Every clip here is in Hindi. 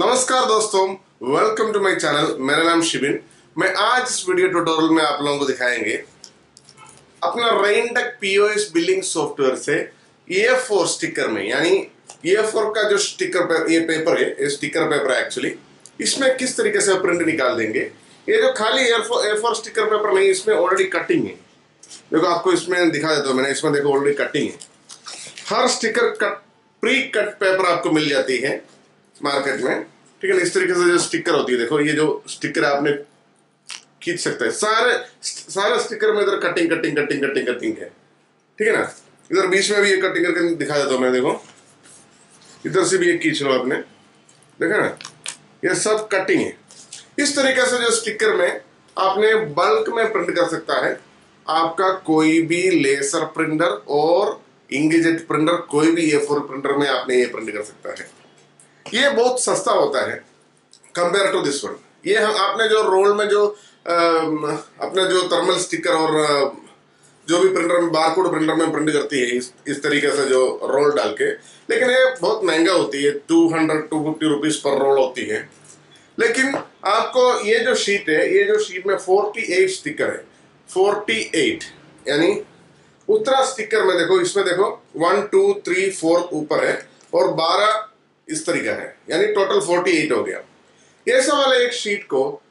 नमस्कार दोस्तों वेलकम टू माय चैनल मेरा नाम शिविन मैं आज इस वीडियो ट्यूटोरियल में आप लोगों को दिखाएँगे अपना रेनडेक पीओएस बिलिंग सॉफ्टवेयर से ए फोर स्टिकर में यानी ए फोर का जो स्टिकर पे, ये पेपर है ये स्टिकर पेपर है एक्चुअली इसमें किस तरीके से प्रिंट निकाल देंगे? ये जो खाली ए फोर स्टिकर पेपर नहीं इसमें ऑलरेडी कटिंग है। देखो आपको इसमें दिखा देता हूँ मैंने इसमें देखो ऑलरेडी कटिंग है। हर sticker cut pre cut paper आपको मिल जाती है। मार्केट में। ठीक है ना इस तरीके से जो स्टिकर होती है, देखो, ये जो स्टिकर आपने खींच सकते हैं। सारे सारे स्टिकर में इधर cutting cutting cutting cutting cutting है। ठीक है ना? इधर बीच में भी ये कटिंग करके दिखा देता हूँ मैं, देखो। इधर से भी ये खींच लो आपने। देखा ना? ये सब कटिंग है। इस तरीके से जो स्टिकर में आपने बल्क में प्रिंट कर सकता है, आपका कोई भी लेसर प्रिंटर और इंगजेट प्रिंटर कोई भी ए फोर प्रिंटर में आपने ये प्रिंट कर सकता है। ये बहुत सस्ता होता है कंपेयर टू दिस वन ये हम आपने जो रोल में जो आ, अपने जो थर्मल स्टिकर और जो भी प्रिंटर में बारकोड प्रिंटर में प्रिंट करती है इस इस तरीके से जो रोल डाल के। लेकिन ये बहुत महँगा होती है two hundred two fifty rupees पर रोल होती है। लेकिन आपको ये जो शीट है ये जो शीट में फोर्टी एट स्टिकर है फोर्टी एट यानी उत्तरा स्टिकर में देखो इसमें देखो वन टू थ्री फोर ऊपर है और बारह इस तरीका है। यानी टोटल फोर्टी एट हो गया। ऐसा वाले एक शीट को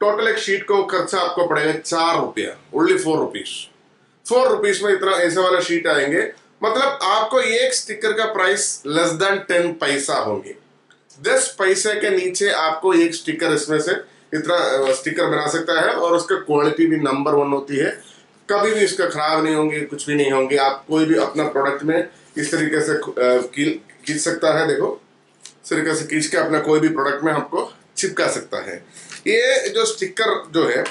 टोटल एक शीट को खर्चा आपको पड़ेगा चार रुपया only four rupees four rupees में इतना ऐसे वाला शीट आएँगे। मतलब आपको एक स्टिकर का प्राइस लेस देन टेन पैसा होंगे। दस पैसे के नीचे आपको एक स्टिकर इसमें से इतना स्टिकर बना सकता है और उसका क्वालिटी भी नंबर वन होती है। कभी भी इसका खराब नहीं होंगे, कुछ भी नहीं होंगे। आप कोई भी अपना प्रोडक्ट में इस तरीके से खींच सकता है, देखो। तरीके से खींच के अपना कोई भी प्रोडक्ट में आपको चिपका सकता है। ये जो स्टिकर जो है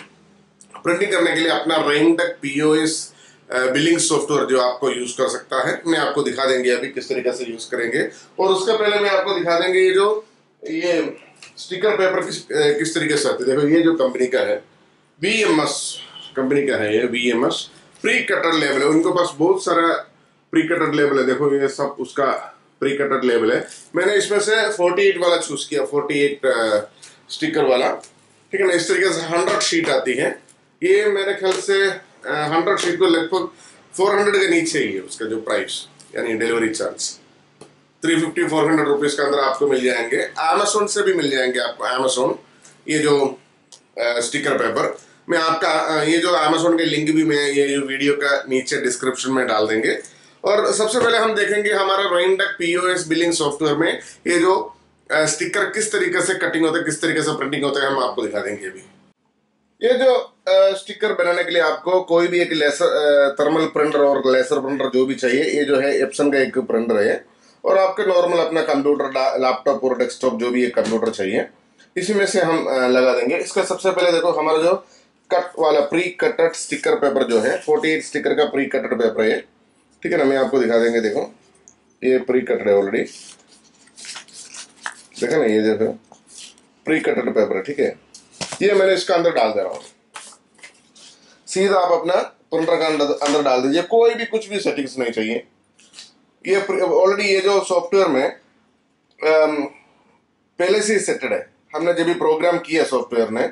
प्रिंटिंग करने के लिए अपना रेनटेक पीओएस बिलिंग सॉफ्टवेयर जो आपको यूज़ कर सकता है। मैं आपको दिखा देंगे अभी किस तरीके से यूज़ करेंगे। और उसके पहले मैं आपको दिखा देंगे ये जो, ये स्टिकर पेपर किस किस तरीके से आते देखो, ये जो कंपनी का है वी कंपनी का है ये वी प्री कटर लेवल है। उनके पास बहुत सारा प्री कटर लेवल है। देखो, ये सब उसका प्री कटर लेवल है। मैंने इसमें से 48 वाला चूज़ किया 48 स्टिकर वाला। ठीक है ना, इस तरीके से 100 शीट आती है। ये मेरे ख्याल से हंड्रेड शीट को लगभग 400 के नीचे ही है उसका जो प्राइस यानी डिलीवरी चार्ज 350 400 रुपीज़ के अंदर आपको मिल जाएँगे। अमेजोन से भी मिल जाएँगे आपको अमेजोन ये जो स्टिकर पेपर मैं आपका ये जो अमेजोन के लिंक भी मैं, ये वीडियो का नीचे डिस्क्रिप्शन में डाल देंगे। और सबसे पहले हम देखेंगे हमारा रेनडेक पीओएस बिलिंग सॉफ्टवेयर में ये जो स्टिकर किस तरीके से कटिंग होता है, किस तरीके से प्रिंटिंग होता है, हम आपको दिखा देंगे अभी। ये जो स्टिकर बनाने के लिए आपको कोई भी एक लेसर थर्मल प्रिंटर और लेसर प्रिंटर जो भी चाहिए, ये जो है एप्सन का एक प्रिंटर है। और आपके नॉर्मल अपना कंप्यूटर लैपटॉप और डेस्कटॉप जो भी एक कंप्यूटर चाहिए, इसी में से हम लगा देंगे। इसका सबसे पहले देखो, हमारा जो कट वाला प्री कटेड स्टिकर पेपर जो है 48 स्टिकर का प्री कटेड पेपर है। ठीक है ना मैं आपको दिखा देंगे देखो। ये प्री कटेड है ऑलरेडी देखा ना ये देखो प्री कटेड पेपर है ठीक है? ये मैंने इसका अंदर डाल दे रहा हूँ। सीधा आप अपना प्रिंटर का अंदर डाल दीजिए कोई भी कुछ भी सेटिंग्स नहीं चाहिए। ये ऑलरेडी ये जो सॉफ्टवेयर में आम, पहले से सेटेड है। हमने जब भी प्रोग्राम किया सॉफ्टवेयर ने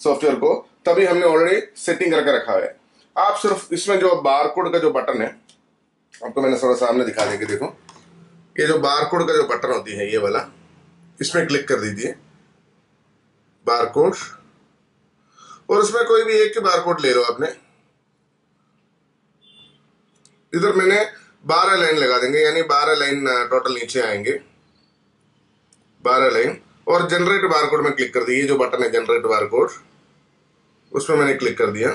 सॉफ्टवेयर को तभी हमने ऑलरेडी सेटिंग करके रखा है। आप सिर्फ़ इसमें जो बारकोड का जो बटन है आपको मैंने थोड़ा सामने दिखा देंगे देखो, ये जो बारकोड का जो बटन होती है, ये वाला, इसमें क्लिक कर दीजिए। बारकोड और उसमें कोई भी एक के बारकोड ले लो आपने। इधर मैंने बारह लाइन लगा देंगे, यानी बारह लाइन टोटल नीचे आएँगे। बारह लाइन और जनरेट बारकोड में क्लिक कर दिए जो बटन है जनरेट बारकोड उसमें मैंने क्लिक कर दिया।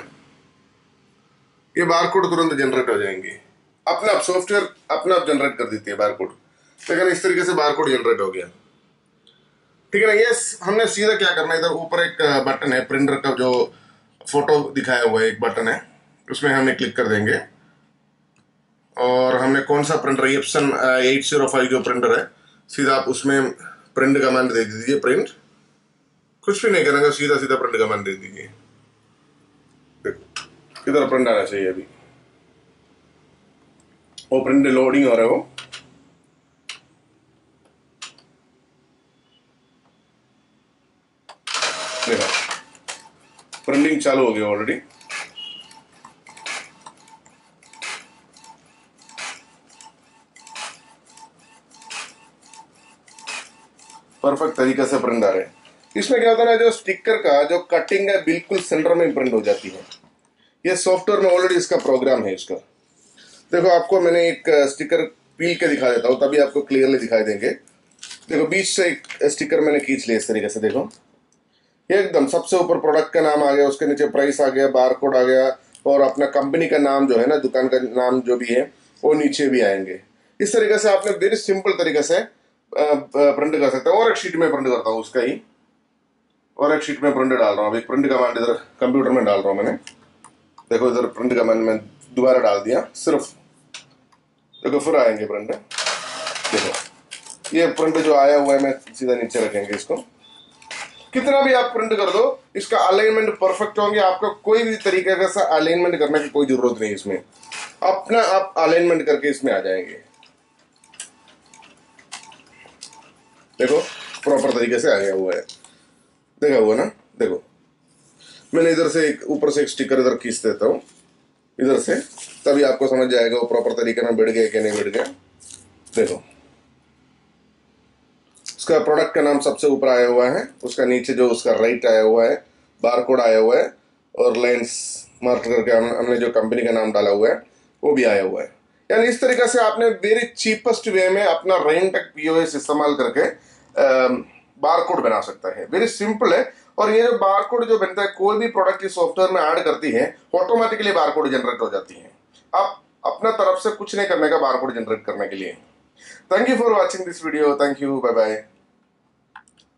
ये बारकोड तुरंत जनरेट हो जाएँगे। अपने आप सॉफ्टवेयर अपने आप जनरेट कर देती है बारकोड लेकिन इस तरीके से बारकोड जनरेट हो गया। ठीक है ना? ये हमने सीधा क्या करना है? इधर ऊपर एक बटन है प्रिंटर का जो फ़ोटो दिखाया हुआ है, एक बटन है। उसमें हमें क्लिक कर देंगे। और हमने कौन सा printer Epson eight zero five जो प्रिंटर है, सीधा आप उसमें प्रिंट कमांड दे दीजिए प्रिंट कुछ भी नहीं करेंगे सीधा सीधा प्रिंट कमांड दे दीजिए। देखो इधर प्रिंट आना चाहिए अभी। प्रिंट लोडिंग हो रहा है वो। देखो। प्रिंटिंग चालू हो गया ऑलरेडी परफेक्ट तरीके से प्रिंट आ रहे हैं। इसमें क्या होता है जो स्टिकर का, जो कटिंग है, बिल्कुल सेंटर में प्रिंट हो जाती है। ये सॉफ्टवेयर में ऑलरेडी इसका प्रोग्राम है इसका। देखो, आपको मैंने एक स्टिकर पील के दिखा देता हूँ, तभी आपको क्लियरली दिखाई देंगे। देखो, बीच से एक स्टिकर मैंने खींच लिया इस तरीके से, देखो। एकदम, सबसे ऊपर प्रोडक्ट का नाम आ गया, उसके नीचे प्राइस आ गया बार कोड आ गया, और अपना कंपनी का नाम जो है ना, दुकान का नाम जो भी है, वो नीचे भी आएँगे। इस तरीके से आपने वेरी सिंपल तरीके से प्रिंट कर सकते हैं। और एक शीट में प्रिंट करता हूँ उसका ही। और एक शीट में प्रिंट डाल रहा हूँ। अभी प्रिंट कमांड इधर कंप्यूटर में डाल रहा हूँ मैंने। देखो, इधर प्रिंट कमांड में दोबारा डाल दिया, सिर्फ़ देखो, फिर आएँगे प्रिंट देखो, ये प्रिंट जो आया हुआ है, मैं सीधा नीचे रखेंगे इसको। कितना भी आप प्रिंट कर दो, इसका अलाइनमेंट परफेक्ट होंगे। आपको कोई भी तरीके का सा अलाइनमेंट करने की कोई ज़रूरत नहीं इसमें। अपना आप अलाइनमेंट करके इसमें आ जाएँगे। देखो प्रॉपर तरीके से आ गया हुआ है। देखा हुआ ना? देखो, मैंने इधर से एक, ऊपर से एक स्टिकर इधर खींच देता हूँ। इधर से तभी आपको समझ जाएगा वो प्रॉपर तरीके में बैठ गया कि नहीं बैठ गया देखो। उसका प्रोडक्ट का नाम सबसे ऊपर आया हुआ है उसका नीचे जो उसका राइट आया हुआ है बार कोड आया हुआ है और लेंस मार्क करके हम, हमने जो कंपनी का नाम डाला हुआ है वो भी आया हुआ है। यानी इस तरीके से आपने वेरी चीपेस्ट वे में अपना रेन टेक पीओएस इस्तेमाल करके बार कोड बना सकता है। वेरी सिंपल है और ये जो बार कोड जो बनता है, कोई भी प्रोडक्ट इस सॉफ्टवेयर में ऐड करती है ऑटोमेटिकली बार कोड जनरेट हो जाती है। आप अपना तरफ़ से कुछ नहीं करने का बार कोड जनरेट करने के लिए। Thank you for watching this video thank you bye bye